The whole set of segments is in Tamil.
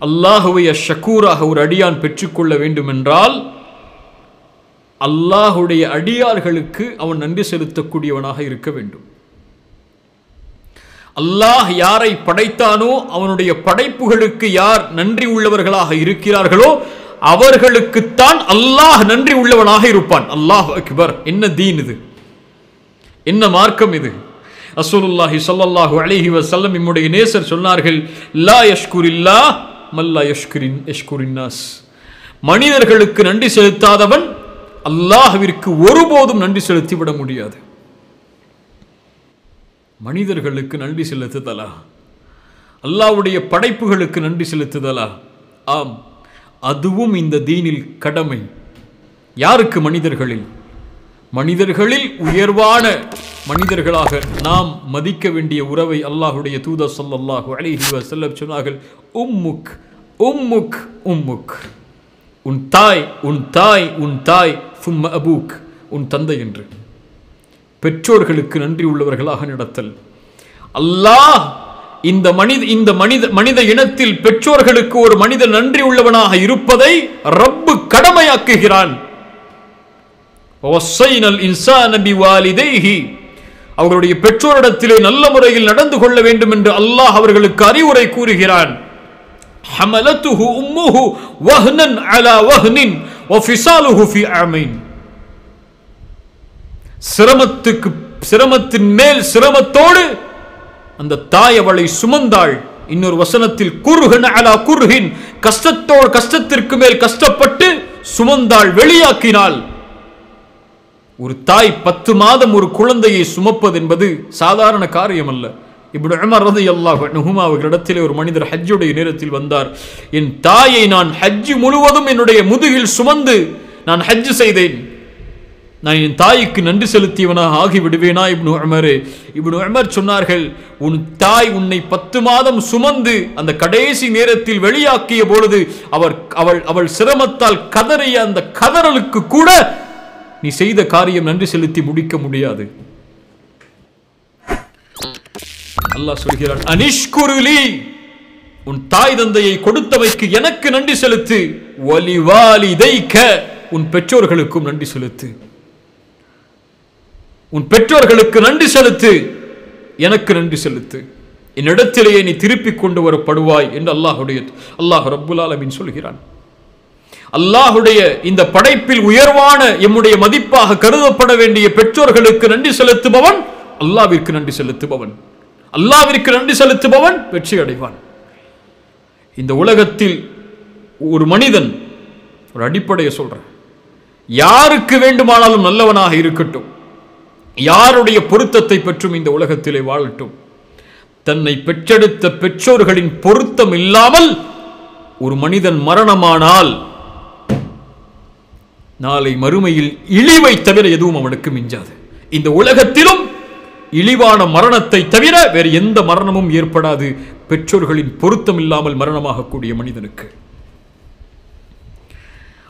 அல்லாஹுவை ஷக்கூராக ஒரு அடியான் பெற்றுக்கொள்ள வேண்டுமென்றால் அல்லாஹுடைய அடியார்களுக்கு அவன் நன்றி செலுத்தக்கூடியவனாக இருக்க வேண்டும். அல்லாஹ் யாரை படைத்தானோ அவனுடைய படைப்புகளுக்கு யார் நன்றி உள்ளவர்களாக இருக்கிறார்களோ அவர்களுக்குத்தான் அல்லாஹ் நன்றி உள்ளவனாக இருப்பான். அல்லாஹ் அக்பர். என்ன தீன் இது? என்ன மார்க்கம் இது? அசூலுல்லாஹி சொல்லல்லாஹு அலிஹி வசல்லம் இம்முடைய நேசர் சொன்னார்கள் லா யஷ்குரில்லா மல்லா யஷ்குரின் யஷ்குரின்னாஸ் மனிதர்களுக்கு நன்றி செலுத்தாதவன் அல்லாஹவிற்கு ஒருபோதும் நன்றி செலுத்திவிட முடியாது. மனிதர்களுக்கு நன்றி செலுத்துதலா? அல்லாஹ்வுடைய படைப்புகளுக்கு நன்றி செலுத்துதலா? ஆம் அதுவும் இந்த தீனில் கடமை. யாருக்கு மனிதர்களில்? மனிதர்களில் உயர்வான மனிதர்களாக நாம் மதிக்க வேண்டிய உறவை அல்லாஹுடைய தூதர் ஸல்லல்லாஹு அலிஹி வஸல்லம் சொன்னார்கள். உம்முக் உம்முக் உம்முக் உன் தாய் உன் தாய் உன் தாய் சும்ம அபூக் உன் தந்தை என்று. பெற்றோர்களுக்கு நன்றி உள்ளவர்களாக நடத்தல். அல்லாஹ் இந்த மனித இந்த மனித மனித இனத்தில் பெற்றோர்களுக்கு ஒரு மனித நன்றி உள்ளவனாக இருப்பதை ரப்பு கடமையாக்குகிறான். அவர்களுடைய பெற்றோரிடத்திலே நல்ல முறையில் நடந்து கொள்ள வேண்டும் என்று அல்லாஹ் அவர்களுக்கு அறிவுரை கூறுகிறான். ஹமலத்துஹு உம்முஹு வஹ்னன் அலா வஹ்னின் وفصاله في عامين சிரமத்துக்கு சிரமத்தின் மேல் சிரமத்தோடு அந்த தாய் அவளை சுமந்தாள். இன்னொரு வசனத்தில் குர்ஹன் அலா குர்ஹின் கஷ்டத்தோடு கஷ்டத்திற்கு மேல் கஷ்டப்பட்டு சுமந்தாள் வெளியாக்கினாள். ஒரு தாய் பத்து மாதம் ஒரு குழந்தையை சுமப்பது என்பது சாதாரண காரியம் அல்ல இப்படி உமர் ரலியல்லாஹு அன்ஹு அவர்களிடத்திலே ஒரு மனிதர் ஹஜ்ஜுடைய நேரத்தில் வந்தார். என் தாயை நான் ஹஜ்ஜு முழுவதும் என்னுடைய முதுகில் சுமந்து நான் ஹஜ்ஜு செய்தேன். நான் என் தாய்க்கு நன்றி செலுத்தியவனாக ஆகி விடுவேனா இப்னு உமர்? இப்னு உமர் சொன்னார்கள் உன் தாய் உன்னை பத்து மாதம் சுமந்து அந்த கடைசி நேரத்தில் வெளியாக்கிய பொழுது அவர் அவள் அவள் சிரமத்தால் கதறிய அந்த கதறலுக்கு கூட நீ செய்த காரியம் நன்றி செலுத்தி முடிக்க முடியாது. அல்லாஹ் சொல்கிறான் அனிஷ்குருலி உன் தாய் தந்தையை கொடுத்தவைக்கு எனக்கு நன்றி செலுத்து. வலிவாலிதைக்க உன் பெற்றோர்களுக்கும் நன்றி செலுத்து. உன் பெற்றோர்களுக்கு நன்றி செலுத்து. எனக்கு நன்றி செலுத்து. என்னிடத்திலேயே நீ திருப்பிக் கொண்டு வரப்படுவாய் என்று அல்லாஹுடைய அல்லாஹ் ரப்புல் ஆலமீன் சொல்கிறான். அல்லாஹுடைய இந்த படைப்பில் உயர்வான எம்முடைய மதிப்பாக கருதப்பட வேண்டிய பெற்றோர்களுக்கு நன்றி செலுத்துபவன் அல்லாவிற்கு நன்றி செலுத்துபவன். அல்லாவிற்கு நன்றி செலுத்துபவன் வெற்றி அடைவான் இந்த உலகத்தில் ஒரு மனிதன் ஒரு அடிப்படையை சொல்றேன். யாருக்கு வேண்டுமானாலும் நல்லவனாக இருக்கட்டும். யாருடைய பொருத்தத்தை பெற்றும் இந்த உலகத்திலே வாழட்டும். தன்னை பெற்றெடுத்த பெற்றோர்களின் பொருத்தம் இல்லாமல் ஒரு மனிதன் மரணமானால் நாளை மறுமையில் இழிவை தவிர எதுவும் அவனுக்கு மிஞ்சாது. இந்த உலகத்திலும் இழிவான மரணத்தை தவிர வேறு எந்த மரணமும் ஏற்படாது. பெற்றோர்களின் பொருத்தம் இல்லாமல் மரணமாகக்கூடிய மனிதனுக்கு.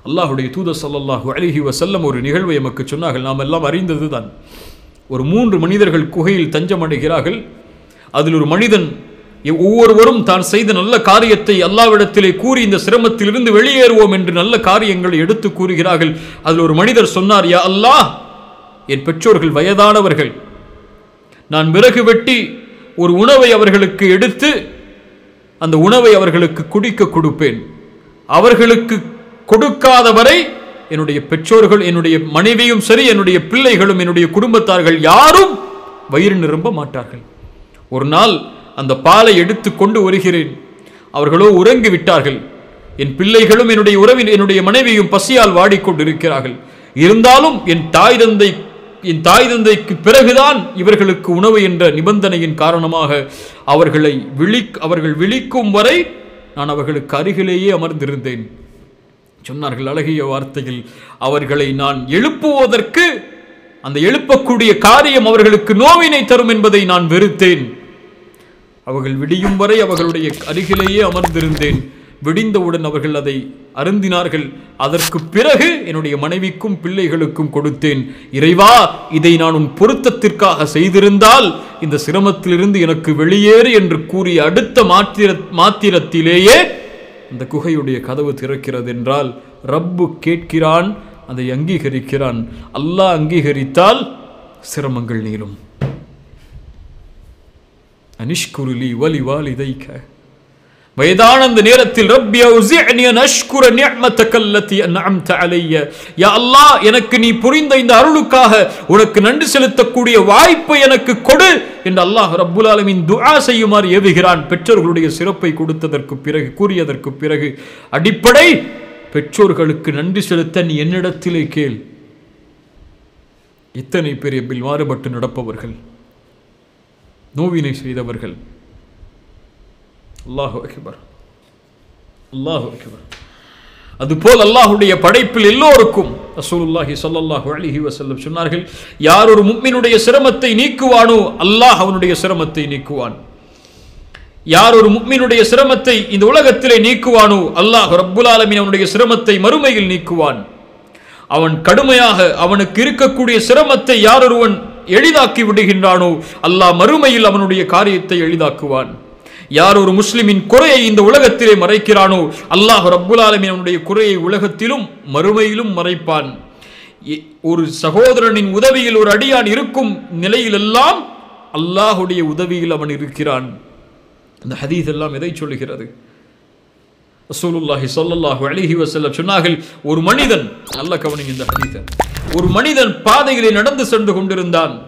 அல்லாஹுடைய தூத ஸல்லல்லாஹு அலைஹி வசல்லம் ஒரு நிகழ்வை எமக்கு சொன்னார்கள். நாம் எல்லாம் அறிந்ததுதான். ஒரு மூன்று மனிதர்கள் குகையில் தஞ்சமடைகிறார்கள் அதில் ஒரு மனிதன் ஒவ்வொருவரும் தான் செய்த நல்ல காரியத்தை அல்லாவிடத்திலே கூறி இந்த சிரமத்திலிருந்து வெளியேறுவோம் என்று நல்ல காரியங்களை எடுத்து கூறுகிறார்கள். அதில் ஒரு மனிதர் சொன்னார் யா அல்லாஹ் என் பெற்றோர்கள் வயதானவர்கள். நான் விறகு வெட்டி ஒரு உணவை அவர்களுக்கு எடுத்து அந்த உணவை அவர்களுக்கு குடிக்க கொடுப்பேன். அவர்களுக்கு கொடுக்காத வரை என்னுடைய பெற்றோர்கள் என்னுடைய மனைவியும் சரி என்னுடைய பிள்ளைகளும் என்னுடைய குடும்பத்தார்கள் யாரும் வயிறு நிரம்ப மாட்டார்கள். ஒரு நாள் அந்த பாலை எடுத்து கொண்டு வருகிறேன். அவர்களோ உறங்கி விட்டார்கள். என் பிள்ளைகளும் என்னுடைய உறவின் என்னுடைய மனைவியும் பசியால் வாடிக்கொண்டிருக்கிறார்கள். இருந்தாலும் என் தாய் தந்தை என் தாய் தந்தைக்கு பிறகுதான் இவர்களுக்கு உணவு என்ற நிபந்தனையின் காரணமாக அவர்களை விழி அவர்கள் விழிக்கும் வரை நான் அவர்களுக்கு அருகிலேயே அமர்ந்திருந்தேன். சொன்னார்கள் அழகிய வார்த்தையில் அவர்களை நான் எழுப்புவதற்கு அந்த எழுப்பக்கூடிய காரியம் அவர்களுக்கு நோவினை தரும் என்பதை நான் வெறுத்தேன். அவர்கள் விடியும் வரை அவர்களுடைய அருகிலேயே அமர்ந்திருந்தேன். விடிந்தவுடன் அவர்கள் அதை அருந்தினார்கள். அதற்கு பிறகு என்னுடைய மனைவிக்கும் பிள்ளைகளுக்கும் கொடுத்தேன் இறைவா இதை நான் உன் பொருத்தத்திற்காக செய்திருந்தால் இந்த சிரமத்திலிருந்து எனக்கு வெளியேறு என்று கூறிய அடுத்த மாத்திர மாத்திரத்திலேயே அந்த குகையுடைய கதவு திறக்கிறது என்றால் ரப்பு கேட்கிறான் அதை அங்கீகரிக்கிறான். அல்லாஹ் அங்கீகரித்தால் சிரமங்கள் நீளும் அனிஷ்குருலி வலி வாலிதைக்க. வயதான அந்த நேரத்தில் ரப்பி அஷ்குர நிஅமத்தக அன்அம்த அலைய யா அல்லாஹ் எனக்கு நீ புரிந்த இந்த அருளுக்காக உனக்கு நன்றி செலுத்தக்கூடிய வாய்ப்பை எனக்கு கொடு என்று அல்லாஹ் ரப்புல் ஆலமின் துஆ செய்யுமாறு ஏவுகிறான் பெற்றோர்களுடைய சிறப்பை கொடுத்ததற்கு பிறகு கூறியதற்கு பிறகு அடிப்படை பெற்றோர்களுக்கு நன்றி செலுத்த நீ என்னிடத்திலே கேள் இத்தனை பெரிய பில் மாறுபட்டு நடப்பவர்கள் நோவினை செய்தவர்கள் அல்லாஹு அக்பர். அல்லாஹு அக்பர். அதுபோல் அல்லாஹுடைய படைப்பில் எல்லோருக்கும் ரசூலுல்லாஹி சல்லாஹூ அலிஹி வசல்லம் சொன்னார்கள் யார் ஒரு முக்மினுடைய சிரமத்தை நீக்குவானோ அல்லாஹ் அவனுடைய சிரமத்தை நீக்குவான். யார் ஒரு முக்மினுடைய சிரமத்தை இந்த உலகத்திலே நீக்குவானோ அல்லாஹ் ரப்புல் ஆலமின் அவனுடைய சிரமத்தை மறுமையில் நீக்குவான். அவன் கடுமையாக அவனுக்கு இருக்கக்கூடிய சிரமத்தை யார் ஒருவன் எளிதாக்கி விடுகின்றானோ அல்லாஹ் மறுமையில் அவனுடைய காரியத்தை எளிதாக்குவான். யார் ஒரு முஸ்லிமின் குறையை இந்த உலகத்திலே மறைக்கிறானோ அல்லாஹ் ரப்புல் அவனுடைய குறையை உலகத்திலும் மறுமையிலும் மறைப்பான். எ- ஒரு சகோதரனின் உதவியில் ஒரு அடியான் இருக்கும் நிலையிலெல்லாம் அல்லாஹுடைய உதவியில் அவன் இருக்கிறான். அந்த ஹதீஸ் எல்லாம் எதை சொல்லுகிறது? ரசூலுல்லாஹி சொல்லல்லாஹு அலைஹி வஸல்லம் சொன்னார்கள் ஒரு மனிதன் நல்ல கவனிங்க இந்த ஹதீசன் ஒரு மனிதன் பாதையிலே நடந்து சென்று கொண்டிருந்தான்.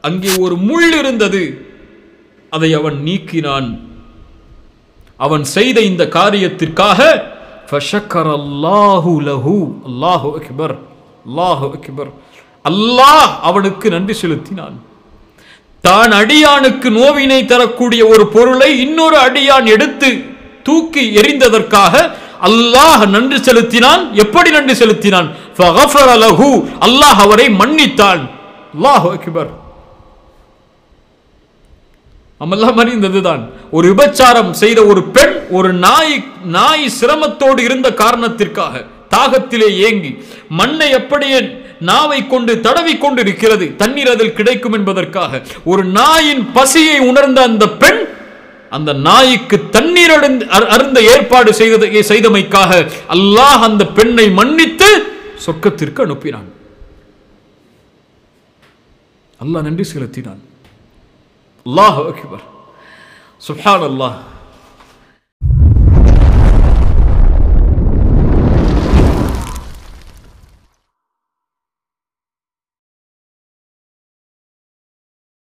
அங்கே ஒரு முள் இருந்தது. அதை அவன் நீக்கினான். அவன் செய்த இந்த காரியத்திற்காக ஃபஷக்கர் அல்லாஹு லஹு. அல்லாஹு அக்பர். அல்லாஹு அக்பர். அல்லாஹ் அவனுக்கு நன்றி செலுத்தினான். தான் அடியானுக்கு நோவினை தரக்கூடிய ஒரு பொருளை இன்னொரு அடியான் எடுத்து தூக்கி எறிந்ததற்காக அல்லாஹ் நன்றி செலுத்தினான். எப்படி நன்றி செலுத்தினான்? அல்லாஹ் அவரை மன்னித்தான் அல்லாஹு அக்பர். நம்மெல்லாம் அறிந்ததுதான். ஒரு விபச்சாரம் செய்த ஒரு பெண் ஒரு நாய் நாய் சிரமத்தோடு இருந்த காரணத்திற்காக தாகத்திலே ஏங்கி மண்ணை அப்படியே நாவை கொண்டு தடவி கொண்டு இருக்கிறது தண்ணீர் அதில் கிடைக்கும் என்பதற்காக ஒரு நாயின் பசியை உணர்ந்த அந்த பெண் அந்த நாய்க்கு தண்ணீர் அரு- அருந்த ஏற்பாடு செய்தது செய்தமைக்காக அல்லாஹ் அந்த பெண்ணை மன்னித்து சொர்க்கத்திற்கு அனுப்பினான். அல்லாஹ் நன்றி செலுத்தினான். அல்லாஹ் அக்பர் சுப்ஹான் அல்லாஹ்